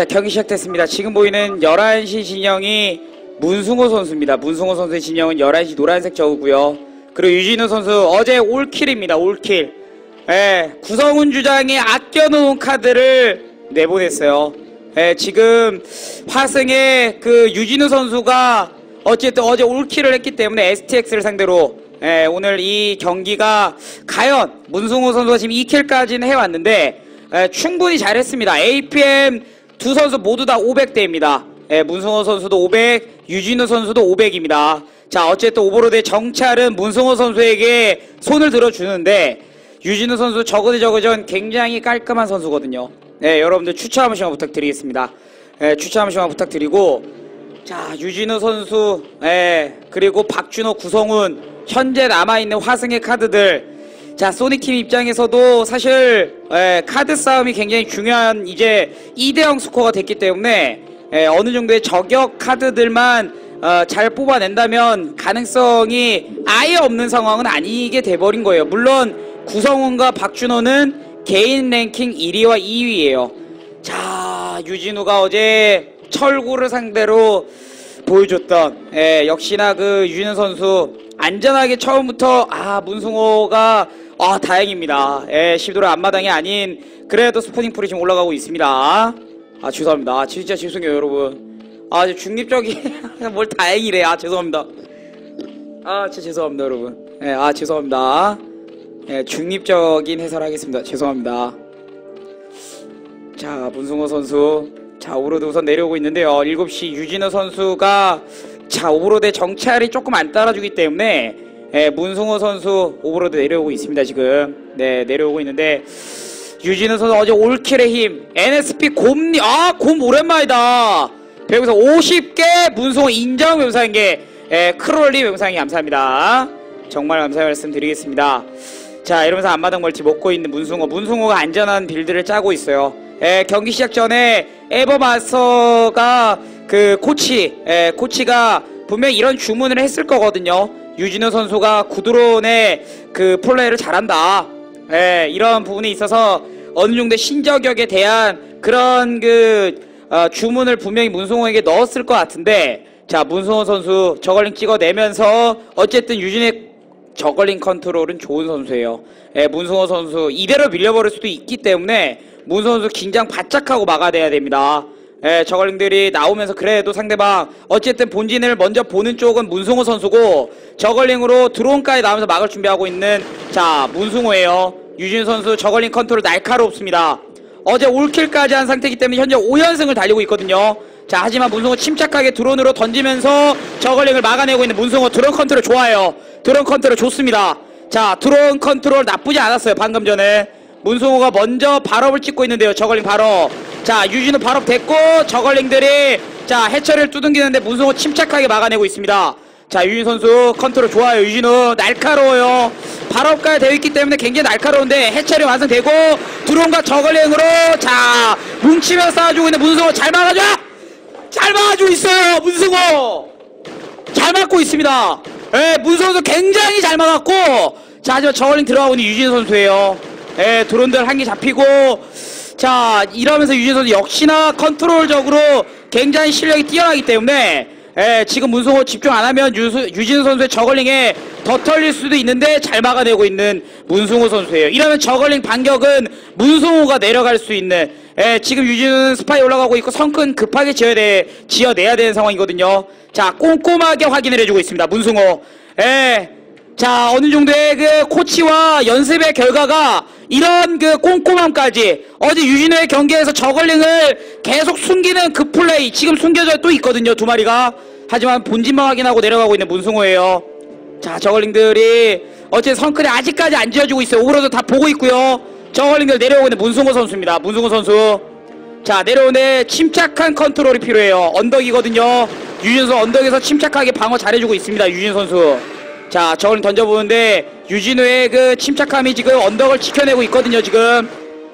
자, 경기 시작됐습니다. 지금 보이는 11시 진영이 문승호 선수입니다. 문승호 선수의 진영은 11시 노란색 저우고요. 그리고 유진우 선수 어제 올킬입니다. 올킬. 예, 구성훈 주장이 아껴놓은 카드를 내보냈어요. 예, 지금 화승의 그 유진우 선수가 어쨌든 어제 올킬을 했기 때문에 STX를 상대로 예, 오늘 이 경기가 과연 문승호 선수가 지금 2킬까지는 해왔는데 예, 충분히 잘했습니다. APM 두 선수 모두 다 500대입니다. 예, 문승호 선수도 500, 유진우 선수도 500입니다. 자, 어쨌든 오버로드의 정찰은 문승호 선수에게 손을 들어주는데 유진우 선수 저그대 저그전 굉장히 깔끔한 선수거든요. 네, 여러분들 추천 한 번씩만 부탁드리겠습니다. 예, 추천 한 번씩만 부탁드리고 자, 유진우 선수, 예, 그리고 박준호, 구성훈 현재 남아있는 화승의 카드들 자, 소닉팀 입장에서도 사실 예, 카드 싸움이 굉장히 중요한 이제 2대0 스코어가 됐기 때문에 예, 어느 정도의 저격 카드들만 어, 잘 뽑아낸다면 가능성이 아예 없는 상황은 아니게 돼버린 거예요. 물론 구성훈과 박준호는 개인 랭킹 1위와 2위예요. 자, 유진우가 어제 철구를 상대로 보여줬던 예, 역시나 그 유진우 선수 안전하게 처음부터 아 문승호가 아 다행입니다. 예, 시도를 앞마당이 아닌 그래도 spawning pool이 지금 올라가고 있습니다. 아 죄송합니다. 아, 진짜 죄송해요 여러분. 아 중립적인 뭘 다행이래. 아 죄송합니다. 아 진짜 죄송합니다 여러분. 예, 아 죄송합니다. 예, 중립적인 해설하겠습니다. 죄송합니다. 자, 문승호 선수. 자, overlord 우선 내려오고 있는데요. 7시 유진호 선수가 자, overlord의 정찰이 조금 안 따라주기 때문에 예, 문승호 선수 overlord 내려오고 있습니다, 지금. 네, 내려오고 있는데 유진호 선수 어제 all kill의 힘. NSP 곰니 아, 곰 오랜만이다. 배우에서 50개 문승호 인정 명상계 예, 크롤리 명상이 감사합니다. 정말 감사의 말씀 드리겠습니다. 자 이러면서 앞마당 멀티 먹고 있는 문승호 문승호가 안전한 build를 짜고 있어요 에, 경기 시작 전에 에버마스터가 그 코치 에, 코치가 분명히 이런 주문을 했을 거거든요 유진호 선수가 구드론의 그 플레이를 잘한다 에, 이런 부분에 있어서 어느 정도 신저격에 대한 그런 그 어, 주문을 분명히 문승호에게 넣었을 것 같은데 자 문승호 선수 저걸링 찍어내면서 어쨌든 유진의 저걸링 컨트롤은 좋은 선수예요. 예, 문승호 선수 이대로 밀려버릴 수도 있기 때문에 문승호 선수 긴장 바짝 하고 막아내야 됩니다. 예, 저걸링들이 나오면서 그래도 상대방 어쨌든 본진을 먼저 보는 쪽은 문승호 선수고 zergling으로 드론까지 나오면서 막을 준비하고 있는 자 문승호예요. 유진 선수 zergling 컨트롤 날카롭습니다. 어제 all kill까지 한 상태이기 때문에 현재 5연승을 달리고 있거든요. 자 하지만 문승호 침착하게 드론으로 던지면서 zergling을 막아내고 있는 문승호 드론 컨트롤 좋아요. 드론 컨트롤 좋습니다. 자 드론 컨트롤 나쁘지 않았어요. 방금 전에 문승호가 먼저 발업을 찍고 있는데요. zergling 발업. 자 유진우 발업 됐고 zergling들이 자 hatchery를 두들기는데 문승호 침착하게 막아내고 있습니다. 자 유진 선수 컨트롤 좋아요. 유진우 날카로워요. 발업까지 되어 있기 때문에 굉장히 날카로운데 hatchery 완성되고 드론과 zergling으로 자 뭉치며 싸워주고 있는 문승호 잘 막아줘. 잘 막아주고 있어요 문승호 잘 막고 있습니다 예, 문승호 선수 굉장히 잘 막았고 자 하지만 zergling 들어가고 있는 유진 선수예요 예, 드론들 한 개 잡히고 자 이러면서 유진 선수 역시나 컨트롤적으로 굉장히 실력이 뛰어나기 때문에 예, 지금 문승호 집중 안 하면 유, 유진 선수의 zergling에 더 털릴 수도 있는데 잘 막아내고 있는 문승호 선수예요. 이러면 zergling 반격은 문승호가 내려갈 수 있는 예, 지금 유진은 spire 올라가고 있고 sunken 급하게 지어야 돼, 지어내야 되는 상황이거든요. 자, 꼼꼼하게 확인을 해주고 있습니다. 문승호. 예. 자, 어느 정도의 그 코치와 연습의 결과가 이런 그 꼼꼼함까지 어제 유진호의 경기에서 zergling을 계속 숨기는 그 플레이 지금 숨겨져 또 있거든요. 두 마리가. 하지만 본진만 확인하고 내려가고 있는 문승호예요. 자, zergling들이 어째 sunken이 아직까지 안 지어지고 있어요. overlord 다 보고 있고요. zergling들 내려오고 있는 문승호 선수입니다. 문승호 선수. 자, 내려오는데 침착한 컨트롤이 필요해요. 언덕이거든요. 유진 선수 언덕에서 침착하게 방어 잘해주고 있습니다. 유진 선수. 자, zergling 던져보는데 유진우의 그 침착함이 지금 언덕을 지켜내고 있거든요. 지금.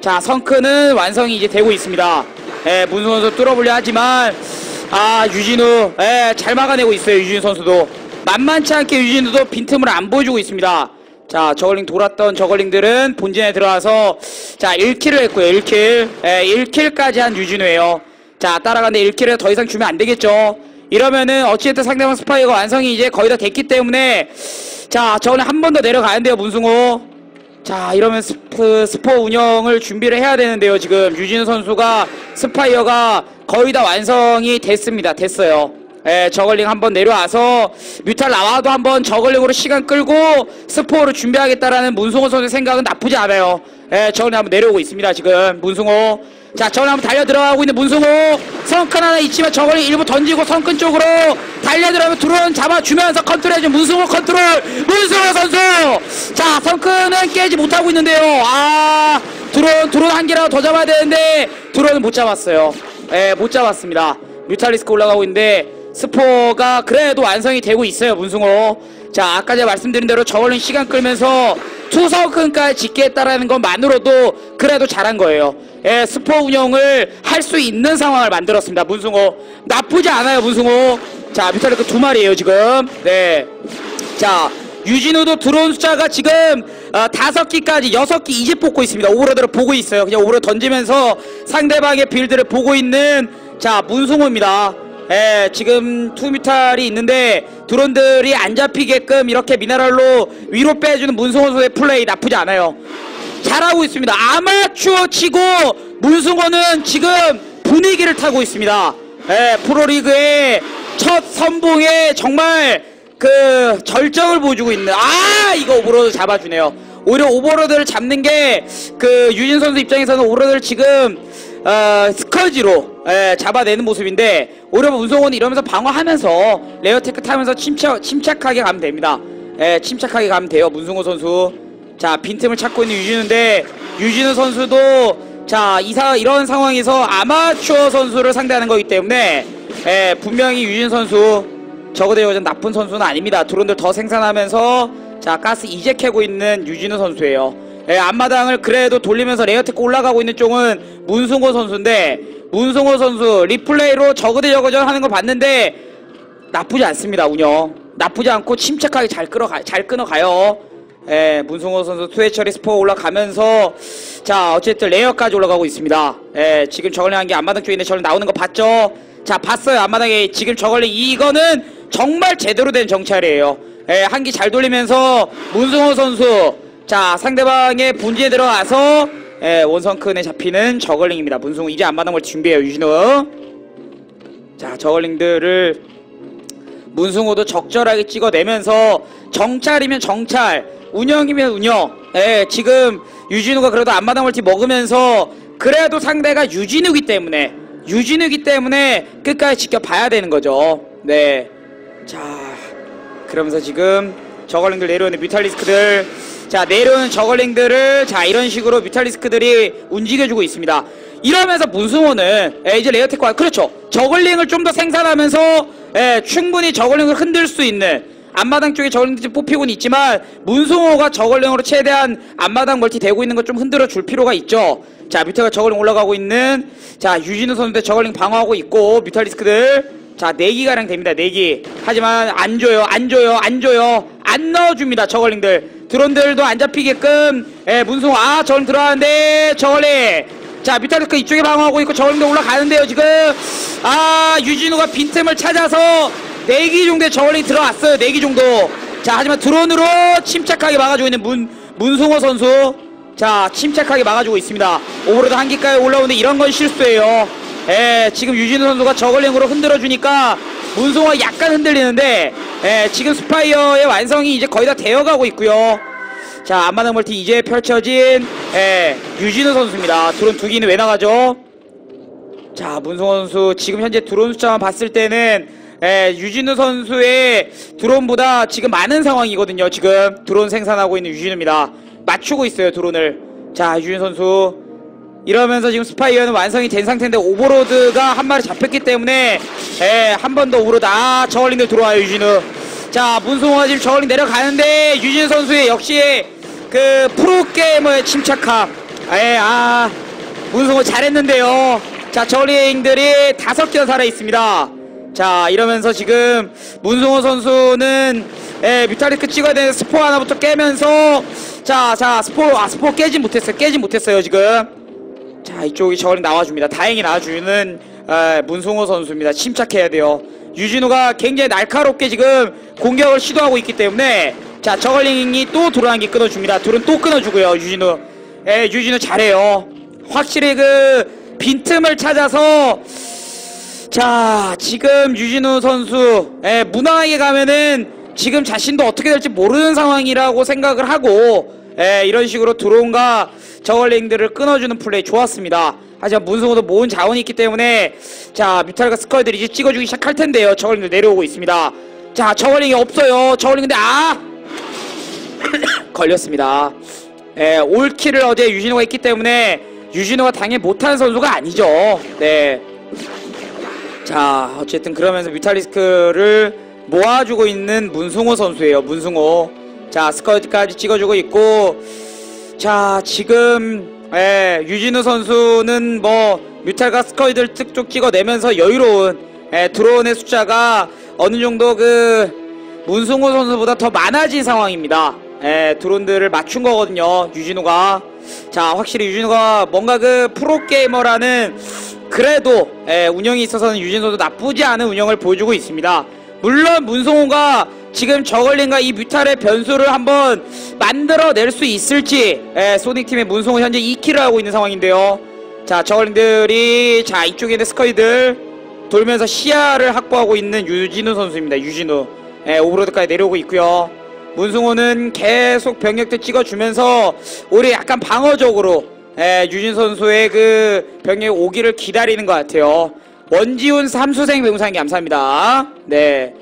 자, sunken은 완성이 이제 되고 있습니다. 예, 문승호 선수 뚫어보려 하지만 아, 유진우. 예, 잘 막아내고 있어요. 유진 선수도. 만만치 않게 유진우도 빈틈을 안 보여주고 있습니다. 자 zergling 돌았던 zergling들은 본진에 들어와서 자 1 kill을 했고요 1 kill 예, 1 kill까지 한 유진우예요 자 따라가는데 1 kill을 더 이상 주면 안 되겠죠. 이러면은 어찌됐든 상대방 spire가 완성이 이제 거의 다 됐기 때문에 자 저는 한 번 더 내려가는데요 문승호. 자 이러면 스프, spore 운영을 준비를 해야 되는데요 지금. 유진우 선수가 spire가 거의 다 완성이 됐습니다. 됐어요. 예, zergling 한번 내려와서 뮤탈 나와도 한번 zergling으로 시간 끌고 spore를 준비하겠다라는 문승호 선수의 생각은 나쁘지 않아요. 예, zergling 한번 내려오고 있습니다 지금. 문승호 자 zergling 한번 달려 들어가고 있는 문승호. sunken 하나 있지만 zergling 일부 던지고 sunken 쪽으로 달려 들어가면 드론 잡아주면서 컨트롤해준 문승호 컨트롤. 문승호 선수! 자 sunken은 깨지 못하고 있는데요. 아 드론 드론 한 개라도 더 잡아야 되는데 드론은 못 잡았어요. 예, 못 잡았습니다. 뮤탈리스크 올라가고 있는데 스포가 그래도 완성이 되고 있어요 문승호. 자 아까 제가 말씀드린 대로 저걸린 시간 끌면서 투석근까지 짓겠다라는 것만으로도 그래도 잘한 거예요 예, 스포 운영을 할 수 있는 상황을 만들었습니다 문승호 나쁘지 않아요 문승호 자 뮤탈리스크 두 마리예요 지금 네 자 유진우도 드론 숫자가 지금 어, 다섯 기까지 여섯 기 이제 뽑고 있습니다. overlord를 보고 있어요. 그냥 overlord 던지면서 상대방의 build를 보고 있는 자 문승호입니다. 예, 지금 two 뮤탈이 있는데 드론들이 안 잡히게끔 이렇게 미네랄로 위로 빼주는 문승호 선수의 플레이 나쁘지 않아요. 잘하고 있습니다. 아마추어 치고 문승호는 지금 분위기를 타고 있습니다. 예, 프로리그의 첫 선봉에 정말 그 절정을 보여주고 있는 아 이거 overlord 잡아주네요. 오히려 overlord를 잡는 게 그 유진 선수 입장에서는 overlord를 지금 어, scourge로 예, 잡아내는 모습인데 오히려 문성원이 이러면서 방어하면서 lair tech 타면서 침착, 침착하게 가면 됩니다. 예, 침착하게 가면 돼요 문승호 선수. 자 빈틈을 찾고 있는 유진우인데 유진우 선수도 자 이사 이런 상황에서 아마추어 선수를 상대하는 거기 때문에 예, 분명히 유진 선수 적어도 요즘 나쁜 선수는 아닙니다. 드론들 더 생산하면서 자 가스 이제 캐고 있는 유진우 선수예요. 예, 앞마당을 그래도 돌리면서 lair tech 올라가고 있는 쪽은 문승호 선수인데 문승호 선수 replay로 저그 대 저그전 하는 거 봤는데 나쁘지 않습니다 운영 나쁘지 않고 침착하게 잘 끌어가 잘 끊어가요. 예, 문승호 선수 two hatchery spore 올라가면서 자 어쨌든 lair까지 올라가고 있습니다. 예, 지금 zergling 한 개 앞마당 쪽에 있는 저걸 나오는 거 봤죠? 자 봤어요 앞마당에 지금 저걸링 이거는 정말 제대로 된 정찰이에요. 예, 한기 잘 돌리면서 문승호 선수 자 상대방의 본진에 들어가서 예, 원성큰에 잡히는 저걸링입니다. 문승호 이제 앞마당 걸 준비해요 유진호. 자 저걸링들을 문승호도 적절하게 찍어내면서 정찰이면 정찰, 운영이면 운영. 예, 지금 유진우가 그래도 멀티 먹으면서 그래도 상대가 유진우기 때문에 유진우기 때문에 끝까지 지켜봐야 되는 거죠. 네. 자, 그러면서 지금 zergling들 내려오는 mutalisk들 자 내려오는 zergling들을 자 이런 식으로 mutalisk들이 움직여주고 있습니다. 이러면서 문승호는 예, 이제 lair tech와 그렇죠. zergling을 좀 더 생산하면서 예, 충분히 zergling을 흔들 수 있는 앞마당 쪽에 zergling들이 뽑히고는 있지만 문승호가 zergling으로 최대한 앞마당 멀티 되고 있는 것 좀 흔들어 줄 필요가 있죠. 자 뮤타가 저걸링 올라가고 있는 자 유진우 선수들 저걸링 방어하고 있고 뮤탈리스크들. 자 4기가량 됩니다 4기. 하지만 안 줘요 안 줘요 안 줘요. 안 넣어줍니다 저걸링들. 드론들도 안 잡히게끔. 예 문승호 아 저걸링 들어가는데 저걸링. 자 뮤탈리스크 이쪽에 방어하고 있고 저걸링도 올라가는데요 지금. 아 유진우가 빈틈을 찾아서 4기 정도의 저걸링 들어왔어요. 4기 정도. 자 하지만 드론으로 침착하게 막아주고 있는 문, 문승호 선수. 자 침착하게 막아주고 있습니다. overlord 한 기가에 올라오는데 이런 건 실수예요. 예, 지금 유진우 선수가 zergling으로 흔들어주니까 문승호가 약간 흔들리는데 예, 지금 spire의 완성이 이제 거의 다 되어가고 있고요. 자 앞마당 멀티 이제 펼쳐진 예, 유진우 선수입니다. 드론 두 기는 왜 나가죠? 자 문승호 선수 지금 현재 드론 숫자만 봤을 때는 예, 유진우 선수의 드론보다 지금 많은 상황이거든요 지금. 드론 생산하고 있는 유진우입니다. 맞추고 있어요 드론을. 자 유진우 선수. 이러면서 지금 spire는 완성이 된 상태인데 overlord가 한 마리 잡혔기 때문에 예, 한 번 더 overlord. 아 zergling들 들어와요 유진우. 자 문승호가 지금 zergling 내려가는데 유진우 선수의 역시 그 프로게이머의 침착함. 예, 아 문승호 잘했는데요. 자 zergling들이 다섯 개나 살아있습니다 자 이러면서 지금 문승호 선수는 예, 뮤탈리스크 찍어야 되는 스포 하나부터 깨면서 자자 스포 아 스포 깨지 못했어요 깨지 못했어요 지금 자 이쪽이 저걸링 나와줍니다 다행히 나와주는 에, 문승호 선수입니다. 침착해야 돼요. 유진호가 굉장히 날카롭게 지금 공격을 시도하고 있기 때문에 자 저걸링이 또 도란기 끊어줍니다. 둘은 또 끊어주고요. 유진호. 에, 유진호 잘해요. 확실히 그 빈틈을 찾아서 자 지금 유진우 선수 예, 무난하게 가면은 지금 자신도 어떻게 될지 모르는 상황이라고 생각을 하고 예, 이런 식으로 드론과 저걸링들을 끊어주는 플레이 좋았습니다. 하지만 문승호도 모은 자원이 있기 때문에 자 뮤탈과 스커이들이 이제 찍어주기 시작할 텐데요. 저걸링들 내려오고 있습니다. 자 저걸링이 없어요. 저걸링 근데 아! 걸렸습니다. 예, 올킬을 어제 유진호가 했기 때문에 유진호가 당연히 못하는 선수가 아니죠. 네 자 어쨌든 그러면서 뮤탈리스크를 모아주고 있는 문승호 선수예요 문승호. 자 스커트까지 찍어주고 있고 자 지금 예, 유진우 선수는 뭐 뮤탈과 스커이들 쭉쭉 찍어내면서 여유로운 예, 드론의 숫자가 어느 정도 그 문승호 선수보다 더 많아진 상황입니다. 예, 드론들을 맞춘 거거든요 유진우가. 자 확실히 유진우가 뭔가 그 프로게이머라는 그래도 예, 운영이 있어서는 유진 선수 나쁘지 않은 운영을 보여주고 있습니다. 물론 문성호가 지금 저걸링과 이 뮤탈의 변수를 한번 만들어낼 수 있을지 예, 소닉팀의 문성호 현재 2킬을 하고 있는 상황인데요. 자 저걸링들이 자 이쪽에 있는 스커이들 돌면서 시야를 확보하고 있는 유진우 선수입니다. 유진우 예, 오브로드까지 내려오고 있고요. 문승호는 계속 병력들 찍어주면서 올해 약간 방어적으로 예, 유진 선수의 그 병력 오기를 기다리는 것 같아요. 원지훈 삼수생 병상이 감사합니다. 네.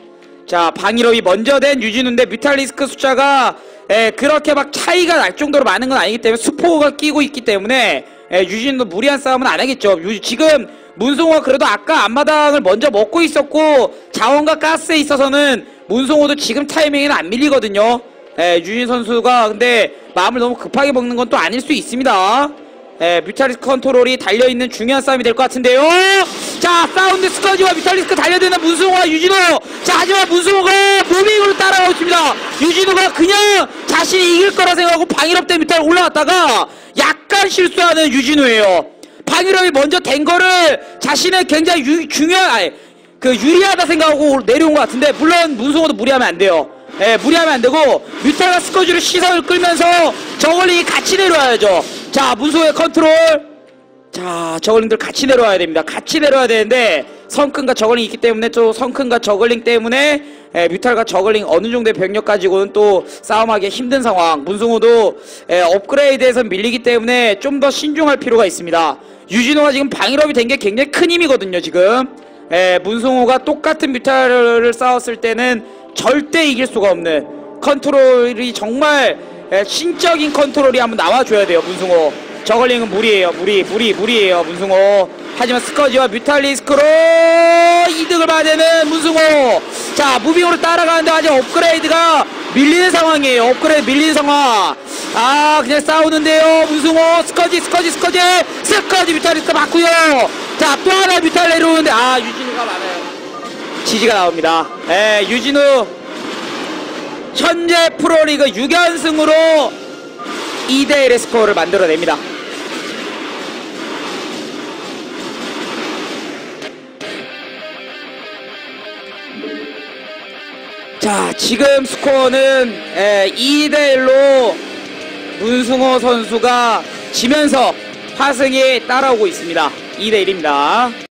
자, 방일업이 먼저 된 유진우인데 뮤탈리스크 숫자가 예, 그렇게 막 차이가 날 정도로 많은 건 아니기 때문에 수포가 끼고 있기 때문에 예, 유진우도 무리한 싸움은 안 하겠죠. 유, 지금 문송호가 그래도 아까 앞마당을 먼저 먹고 있었고 자원과 가스에 있어서는 문송호도 지금 타이밍에는 안 밀리거든요. 예, 유진 선수가 근데 마음을 너무 급하게 먹는 건 또 아닐 수 있습니다. 예, mutalisk 컨트롤이 달려있는 중요한 싸움이 될 것 같은데요. 자, 사운드 scourge와 mutalisk 달려드는 문승호와 유진호. 자, 하지만 문승호가 moving으로 따라가고 있습니다. 유진호가 그냥 자신이 이길 거라 생각하고 방일up 때 뮤탈 올라갔다가 약간 실수하는 유진호예요. 방일up이 먼저 된 거를 자신의 굉장히 유, 중요한, 아니, 그 유리하다 생각하고 내려온 것 같은데, 물론 문승호도 무리하면 안 돼요. 예, 무리하면 안 되고 뮤탈과 scourge로 시선을 끌면서 zergling이 같이 내려와야죠. 자, 문승호의 컨트롤. 자, zergling들 같이 내려와야 됩니다. 같이 내려와야 되는데 sunken과 zergling이 있기 때문에 또 sunken과 zergling 때문에 예, 뮤탈과 zergling 어느 정도의 병력 가지고는 또 싸움하기 힘든 상황. 문승호도 예, 업그레이드에서 밀리기 때문에 좀 더 신중할 필요가 있습니다. 유진호가 지금 방일up이 된 게 굉장히 큰 힘이거든요, 지금. 예, 문승호가 똑같은 뮤탈을 싸웠을 때는 절대 이길 수가 없는 컨트롤이 정말 예, 신적인 컨트롤이 한번 나와줘야 돼요 문승호. zergling은 무리예요 무리 무리 무리예요 문승호. 하지만 scourge와 mutalisk로 이득을 봐야 되는 문승호. 자 moving으로 따라가는데 아직 업그레이드가 밀리는 상황이에요. 업그레이드 밀리는 상황. 아 그냥 싸우는데요 문승호. scourge scourge scourge. 스커지 뮤탈리스크 맞고요. 자 또 하나 뮤탈 내려오는데 아 유진우가 많아요. 지지가 나옵니다. 예, 유진우 현재 프로리그 6연승으로 2대1의 스코어를 만들어냅니다. 자, 지금 스코어는 예, 2대1로 문승호 선수가 지면서 화승이 따라오고 있습니다. 2대1입니다.